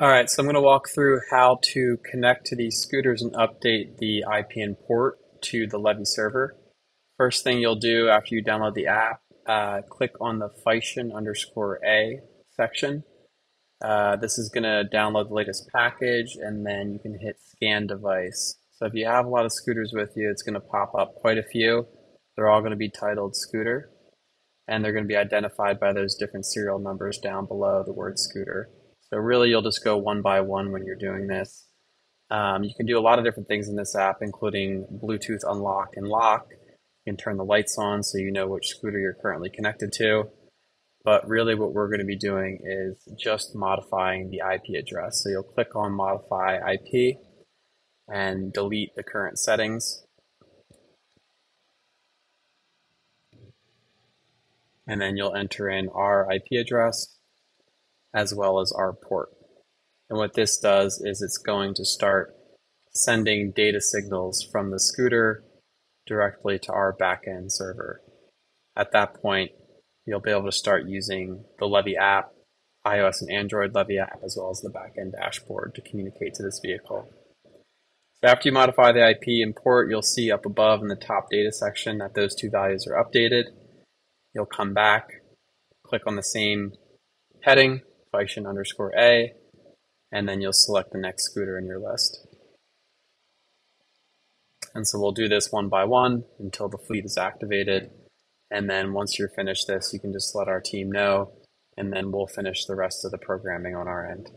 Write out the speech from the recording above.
All right, so I'm going to walk through how to connect to these scooters and update the IP and port to the Levy server. First thing you'll do after you download the app, uh, click on the Physician underscore A section. Uh, this is going to download the latest package and then you can hit scan device. So if you have a lot of scooters with you, it's going to pop up quite a few. They're all going to be titled scooter and they're going to be identified by those different serial numbers down below the word scooter. So really, you'll just go one by one when you're doing this. Um, you can do a lot of different things in this app, including Bluetooth unlock and lock. You can turn the lights on so you know which scooter you're currently connected to. But really, what we're going to be doing is just modifying the IP address. So you'll click on Modify IP and delete the current settings. And then you'll enter in our IP address as well as our port. And what this does is it's going to start sending data signals from the scooter directly to our backend server. At that point, you'll be able to start using the Levy app, iOS and Android Levy app, as well as the backend dashboard to communicate to this vehicle. So after you modify the IP and port, you'll see up above in the top data section that those two values are updated. You'll come back, click on the same heading, Physician underscore A, and then you'll select the next scooter in your list. And so we'll do this one by one until the fleet is activated. And then once you're finished this, you can just let our team know, and then we'll finish the rest of the programming on our end.